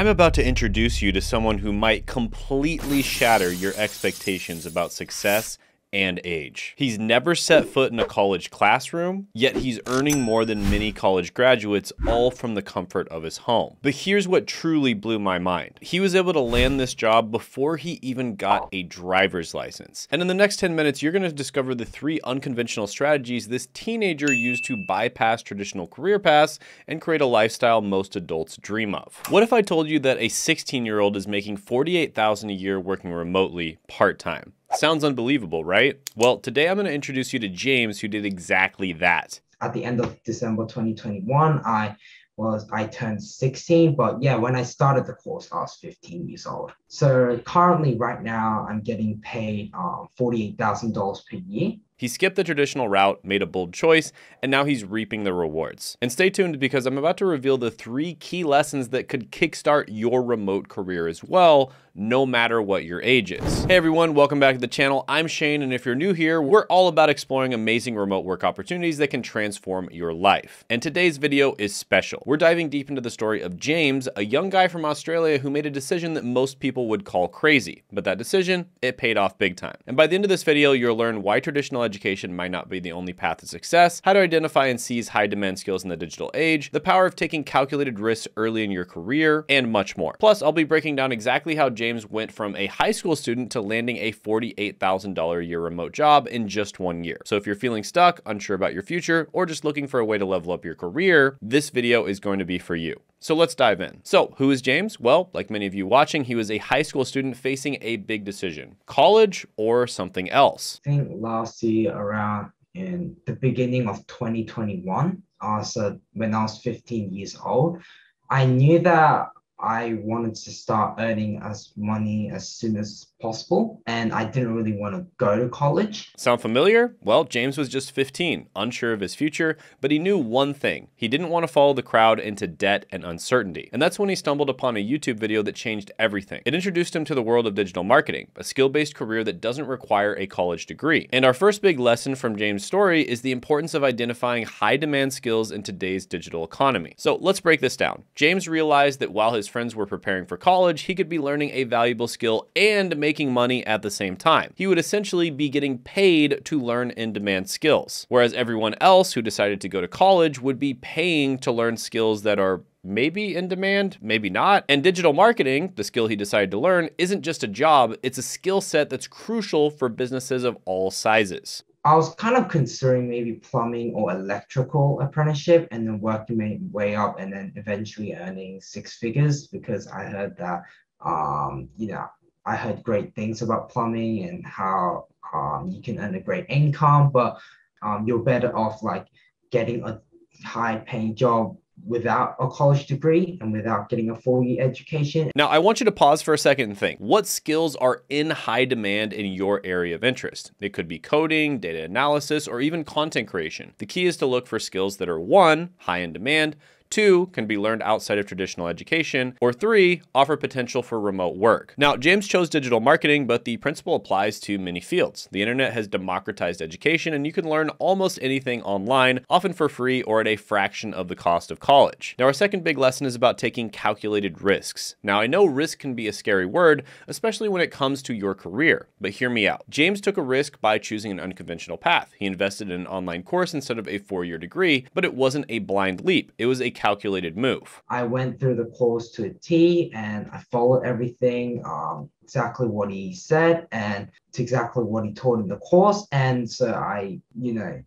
I'm about to introduce you to someone who might completely shatter your expectations about success and age. He's never set foot in a college classroom, yet he's earning more than many college graduates, all from the comfort of his home. But here's what truly blew my mind. He was able to land this job before he even got a driver's license. And in the next 10 minutes, you're gonna discover the three unconventional strategies this teenager used to bypass traditional career paths and create a lifestyle most adults dream of. What if I told you that a 16 year old is making 48,000 a year working remotely part-time? Sounds unbelievable, right? Well, today I'm going to introduce you to James, who did exactly that. At the end of December 2021, I was I turned 16, but yeah, when I started the course, I was 15 years old. So currently, right now, I'm getting paid um, $48,000 per year. He skipped the traditional route, made a bold choice, and now he's reaping the rewards. And stay tuned because I'm about to reveal the three key lessons that could kickstart your remote career as well, no matter what your age is. Hey everyone, welcome back to the channel. I'm Shane, and if you're new here, we're all about exploring amazing remote work opportunities that can transform your life. And today's video is special. We're diving deep into the story of James, a young guy from Australia who made a decision that most people would call crazy. But that decision, it paid off big time. And by the end of this video, you'll learn why traditional education might not be the only path to success, how to identify and seize high demand skills in the digital age, the power of taking calculated risks early in your career, and much more. Plus, I'll be breaking down exactly how James went from a high school student to landing a $48,000 a year remote job in just one year. So if you're feeling stuck, unsure about your future, or just looking for a way to level up your career, this video is going to be for you. So let's dive in. So, who is James? Well, like many of you watching, he was a high school student facing a big decision college or something else. I think last year, around in the beginning of 2021, uh, so when I was 15 years old, I knew that I wanted to start earning as money as soon as possible, and I didn't really want to go to college. Sound familiar? Well, James was just 15, unsure of his future, but he knew one thing. He didn't want to follow the crowd into debt and uncertainty. And that's when he stumbled upon a YouTube video that changed everything. It introduced him to the world of digital marketing, a skill-based career that doesn't require a college degree. And our first big lesson from James' story is the importance of identifying high-demand skills in today's digital economy. So let's break this down. James realized that while his friends were preparing for college, he could be learning a valuable skill and making money at the same time. He would essentially be getting paid to learn in-demand skills, whereas everyone else who decided to go to college would be paying to learn skills that are maybe in demand, maybe not. And digital marketing, the skill he decided to learn, isn't just a job, it's a skill set that's crucial for businesses of all sizes. I was kind of considering maybe plumbing or electrical apprenticeship and then working my way up and then eventually earning six figures because I heard that, um, you know, I heard great things about plumbing and how um, you can earn a great income, but um, you're better off like getting a high paying job without a college degree and without getting a full year education. Now, I want you to pause for a second and think what skills are in high demand in your area of interest? It could be coding, data analysis, or even content creation. The key is to look for skills that are one, high in demand, two, can be learned outside of traditional education, or three, offer potential for remote work. Now, James chose digital marketing, but the principle applies to many fields. The internet has democratized education, and you can learn almost anything online, often for free or at a fraction of the cost of college. Now, our second big lesson is about taking calculated risks. Now, I know risk can be a scary word, especially when it comes to your career, but hear me out. James took a risk by choosing an unconventional path. He invested in an online course instead of a four-year degree, but it wasn't a blind leap. It was a calculated move. I went through the course to a T and I followed everything um, exactly what he said and it's exactly what he taught in the course. And so I, you know,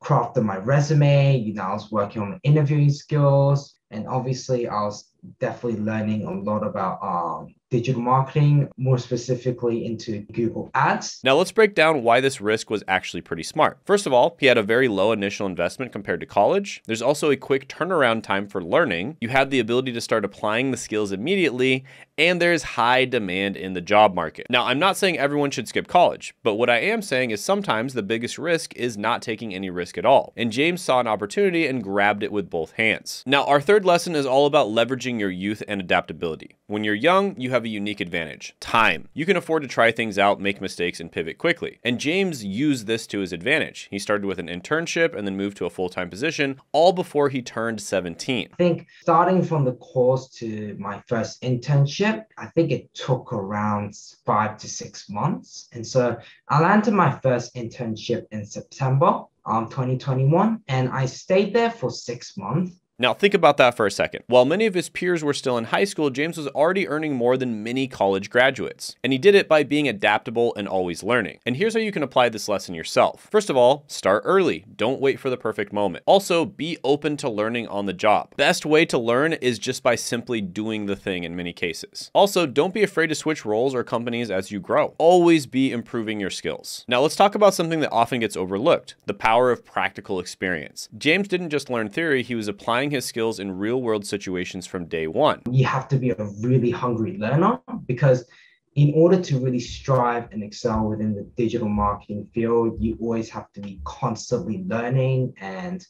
crafted my resume, you know, I was working on interviewing skills. And obviously, I was definitely learning a lot about um, digital marketing, more specifically into Google Ads. Now let's break down why this risk was actually pretty smart. First of all, he had a very low initial investment compared to college. There's also a quick turnaround time for learning. You have the ability to start applying the skills immediately, and there's high demand in the job market. Now, I'm not saying everyone should skip college, but what I am saying is sometimes the biggest risk is not taking any risk at all. And James saw an opportunity and grabbed it with both hands. Now, our third lesson is all about leveraging your youth and adaptability. When you're young, you have a unique advantage time. You can afford to try things out, make mistakes, and pivot quickly. And James used this to his advantage. He started with an internship and then moved to a full time position, all before he turned 17. I think starting from the course to my first internship, I think it took around five to six months. And so I landed my first internship in September um, 2021, and I stayed there for six months. Now, think about that for a second. While many of his peers were still in high school, James was already earning more than many college graduates. And he did it by being adaptable and always learning. And here's how you can apply this lesson yourself. First of all, start early. Don't wait for the perfect moment. Also, be open to learning on the job. Best way to learn is just by simply doing the thing in many cases. Also, don't be afraid to switch roles or companies as you grow. Always be improving your skills. Now, let's talk about something that often gets overlooked the power of practical experience. James didn't just learn theory, he was applying his skills in real world situations from day one. You have to be a really hungry learner because in order to really strive and excel within the digital marketing field, you always have to be constantly learning. And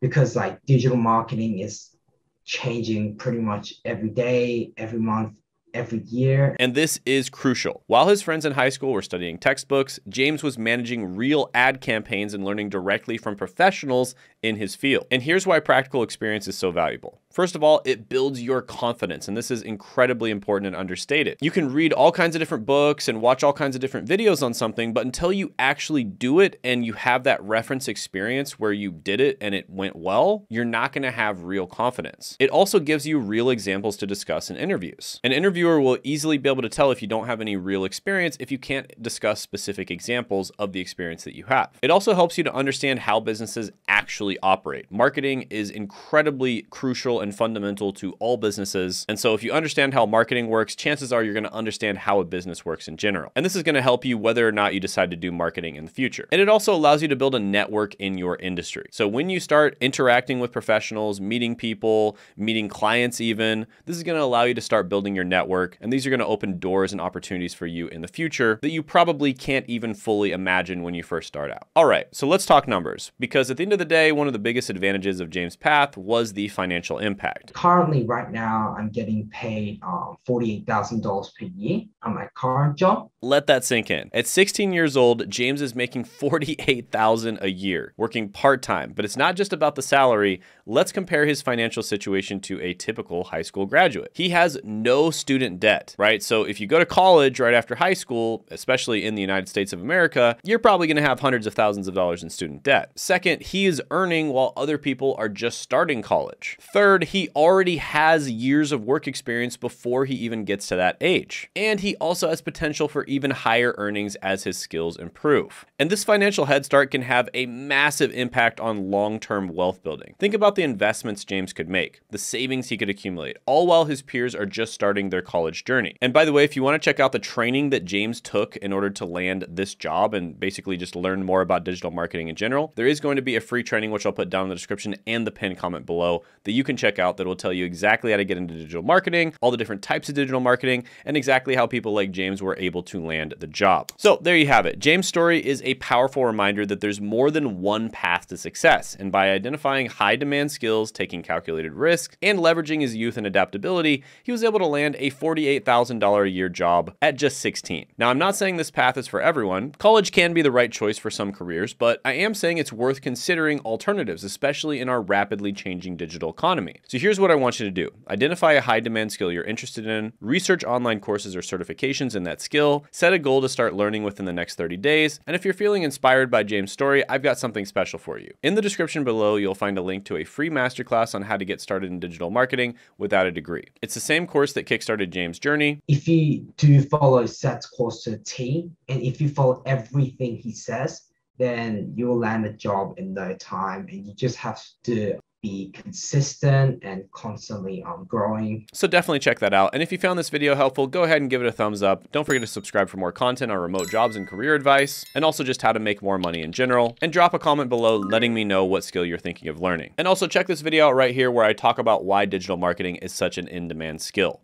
because like digital marketing is changing pretty much every day, every month, every year. And this is crucial. While his friends in high school were studying textbooks, James was managing real ad campaigns and learning directly from professionals in his field. And here's why practical experience is so valuable. First of all, it builds your confidence, and this is incredibly important and understated. You can read all kinds of different books and watch all kinds of different videos on something, but until you actually do it and you have that reference experience where you did it and it went well, you're not gonna have real confidence. It also gives you real examples to discuss in interviews. An interviewer will easily be able to tell if you don't have any real experience if you can't discuss specific examples of the experience that you have. It also helps you to understand how businesses actually operate. Marketing is incredibly crucial and fundamental to all businesses. And so if you understand how marketing works, chances are you're going to understand how a business works in general. And this is going to help you whether or not you decide to do marketing in the future. And it also allows you to build a network in your industry. So when you start interacting with professionals, meeting people, meeting clients even, this is going to allow you to start building your network. And these are going to open doors and opportunities for you in the future that you probably can't even fully imagine when you first start out. All right, so let's talk numbers because at the end of the day, one of the biggest advantages of James Path was the financial impact impact? Currently, right now, I'm getting paid um, $48,000 per year on my current job. Let that sink in. At 16 years old, James is making $48,000 a year, working part-time. But it's not just about the salary. Let's compare his financial situation to a typical high school graduate. He has no student debt, right? So if you go to college right after high school, especially in the United States of America, you're probably going to have hundreds of thousands of dollars in student debt. Second, he is earning while other people are just starting college. Third, he already has years of work experience before he even gets to that age. And he also has potential for even higher earnings as his skills improve. And this financial head start can have a massive impact on long-term wealth building. Think about the investments James could make, the savings he could accumulate, all while his peers are just starting their college journey. And by the way, if you want to check out the training that James took in order to land this job and basically just learn more about digital marketing in general, there is going to be a free training which I'll put down in the description and the pinned comment below that you can check out that will tell you exactly how to get into digital marketing, all the different types of digital marketing, and exactly how people like James were able to land the job. So there you have it. James' story is a powerful reminder that there's more than one path to success. And by identifying high demand skills, taking calculated risk, and leveraging his youth and adaptability, he was able to land a $48,000 a year job at just 16. Now, I'm not saying this path is for everyone. College can be the right choice for some careers, but I am saying it's worth considering alternatives, especially in our rapidly changing digital economy. So here's what I want you to do. Identify a high demand skill you're interested in, research online courses or certifications in that skill, set a goal to start learning within the next 30 days, and if you're feeling inspired by James' story, I've got something special for you. In the description below, you'll find a link to a free masterclass on how to get started in digital marketing without a degree. It's the same course that kickstarted James' journey. If you do follow Seth's course to a T, and if you follow everything he says, then you'll land a job in no time and you just have to be consistent and constantly um, growing. So definitely check that out. And if you found this video helpful, go ahead and give it a thumbs up. Don't forget to subscribe for more content on remote jobs and career advice, and also just how to make more money in general. And drop a comment below letting me know what skill you're thinking of learning. And also check this video out right here where I talk about why digital marketing is such an in-demand skill.